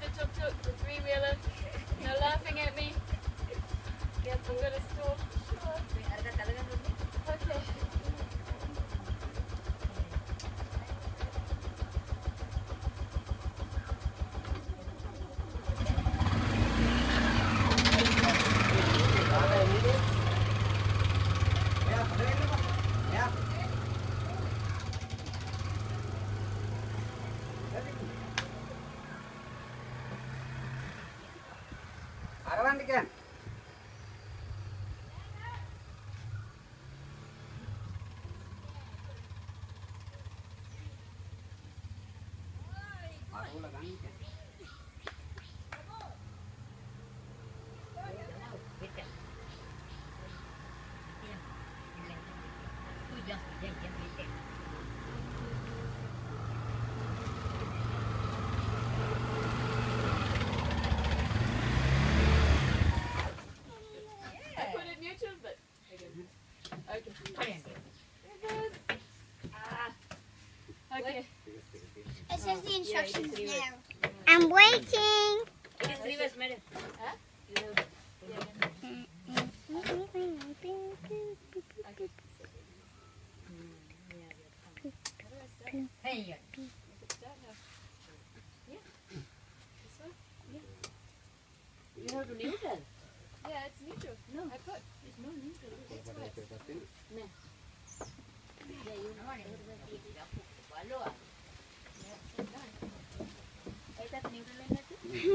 get the tuk tuk, అరవంటికే Yeah, yeah, yeah. It says the instructions now. I'm waiting. Okay. Hey, Start now. Yeah. You have neutral. Yeah, it's neutral. No. I put. It's no neutral. It's wet. Yeah, you know what? Hey, that's neutral in that?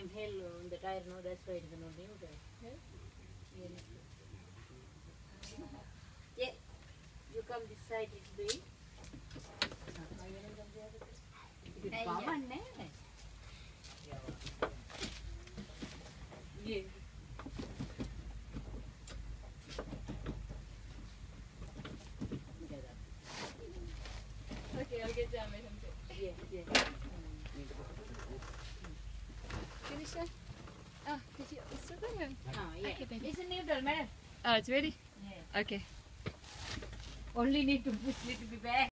same hell uh, on the tire, no? That's why it's not neutral. Uh, yeah. Yeah. Yeah. You come this side, it's big. You come the other side. It's Hey, common? Yeah. Okay, I'll get down with him too. Yeah, yeah. Oh, because you it's still going. Ah, yeah. Okay, baby. It's a neutral, madam. Oh, it's ready? Yeah. Okay. Only need to push little bit back.